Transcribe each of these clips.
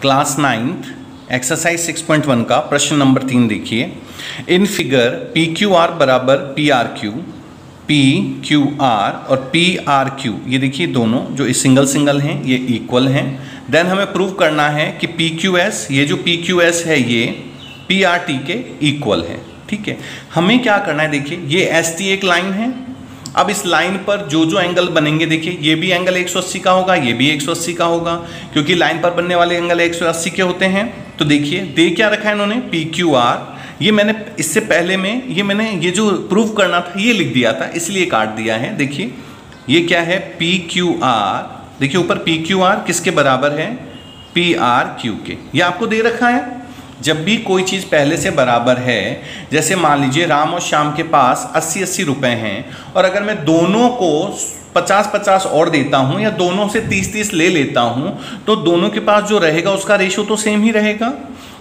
Class ninth, exercise 6.1 का प्रश्न number तीन देखिए। In figure P Q R बराबर P R Q P Q R और पी आर क्यू ये देखिए दोनों जो सिंगल सिंगल हैं, ये इक्वल हैं। देन हमें प्रूव करना है कि पी क्यू एस ये जो पी क्यू एस है ये पी आर टी के इक्वल है, ठीक है? हमें क्या करना है, देखिए, ये एस टी एक लाइन है अब इस लाइन पर जो जो एंगल बनेंगे, देखिए, ये भी एंगल 180 का होगा, ये भी 180 का होगा, क्योंकि लाइन पर बनने वाले एंगल 180 के होते हैं। तो देखिए, दे क्या रखा है इन्होंने? पी क्यू आर ये मैंने इससे पहले में, ये मैंने, ये जो प्रूव करना था, ये लिख दिया था, इसलिए काट दिया है। देखिए, ये क्या है? पी क्यू आर देखिए, ऊपर पी क्यू आर किसके बराबर है? पी आर क्यू के ये आपको दे रखा है? जब भी कोई चीज़ पहले से बराबर है, जैसे मान लीजिए राम और श्याम के पास अस्सी अस्सी रुपये हैं, और अगर मैं दोनों को पचास पचास और देता हूँ या दोनों से तीस तीस ले लेता हूँ तो दोनों के पास जो रहेगा उसका रेशो तो सेम ही रहेगा।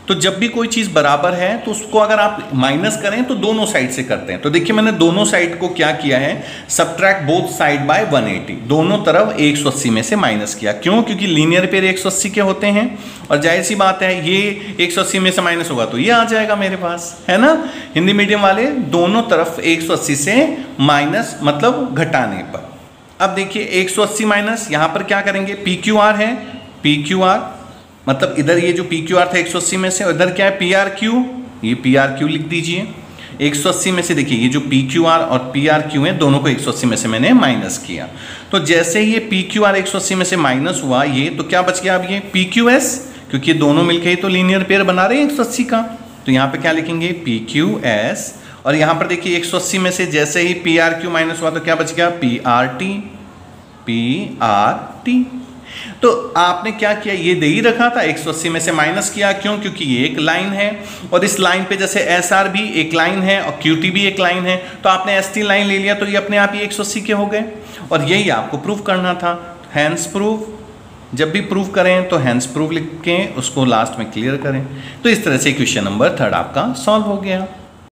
तो जब भी कोई चीज़ बराबर है तो उसको अगर आप माइनस करें तो दोनों साइड से करते हैं। तो देखिए, मैंने दोनों साइड को क्या किया है? सब्ट्रैक्ट बोथ साइड बाय 180 दोनों तरफ़ 180 में से माइनस किया। क्यों? क्योंकि लीनियर पेयर 180 के होते हैं। और ज़ाहिर सी बात है, ये 180 में से माइनस होगा तो ये आ जाएगा मेरे पास। है ना? हिंदी मीडियम वाले दोनों तरफ़ एक सौ अस्सी से माइनस मतलब घटाने पर। अब देखिए 180 माइनस यहाँ पर क्या करेंगे? पी क्यू आर है। पी क्यू आर मतलब इधर ये जो पी क्यू आर था 180 में से, और इधर क्या है? पी आर क्यू ये पी आर क्यू लिख दीजिए। 180 में से देखिए, ये जो पी क्यू आर और पी आर क्यू है, दोनों को 180 में से मैंने माइनस किया। तो जैसे ये पी क्यू आर एक सौ अस्सी में से माइनस हुआ ये तो क्या बच गया अब ये? पी क्यू एस क्योंकि ये दोनों मिलकर ही तो लीनियर पेयर बना रहे हैं एक सौ अस्सी का। तो यहाँ पे क्या लिखेंगे? पी क्यू एस और यहाँ पर देखिए 180 में से जैसे ही पी आर क्यू माइनस हुआ तो क्या बच गया? P R T P R T तो आपने क्या किया? ये दे ही रखा था 180 में से माइनस किया। क्यों? क्योंकि ये एक लाइन है और इस लाइन पे जैसे एस आर भी एक लाइन है और टी भी एक लाइन है तो आपने टी लाइन ले लिया तो ये अपने आप ही 180 के हो गए। और यही आपको प्रूफ करना था। हैंड्स प्रूफ, जब भी प्रूफ करें तो हैंड्स प्रूफ लिख के उसको लास्ट में क्लियर करें। तो इस तरह से क्वेश्चन नंबर थर्ड आपका सॉल्व हो गया।